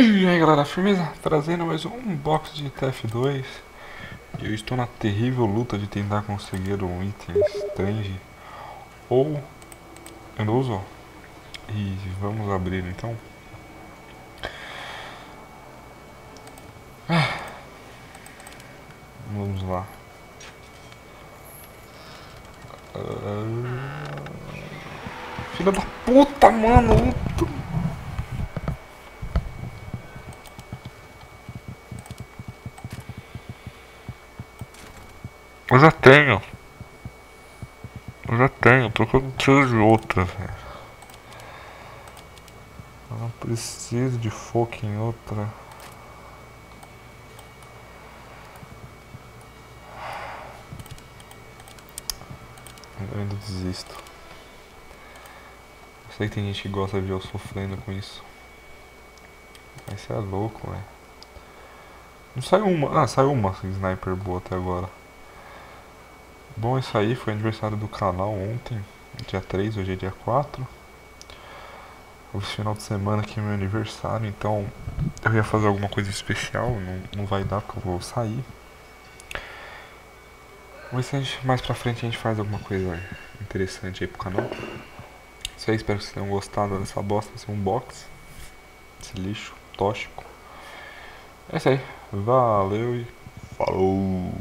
galera, firmeza, trazendo mais um box de TF2 E eu estou na terrível luta de tentar conseguir um item Strange Ou Endoso E vamos abrir então. Ah. Vamos lá. Uh... Filha da puta, mano Eu já tenho. Eu já tenho, porque eu não preciso de outra, velho. Eu não preciso de foco em outra. Eu ainda desisto. Eu sei que tem gente que gosta de eu sofrendo com isso. Mas você é louco, velho. Não saiu uma. Ah, saiu uma sniper boa até agora. Bom, isso aí foi aniversário do canal ontem, dia 3, hoje é dia 4. O final de semana aqui é meu aniversário, então eu ia fazer alguma coisa especial, não, não vai dar porque eu vou sair. Mas se gente, mais pra frente a gente faz alguma coisa interessante aí pro canal. Isso aí, espero que vocês tenham gostado dessa bosta, desse unbox. Esse lixo tóxico. É isso aí, valeu e falou!